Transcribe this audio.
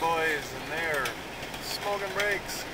boys and they're smoking brakes.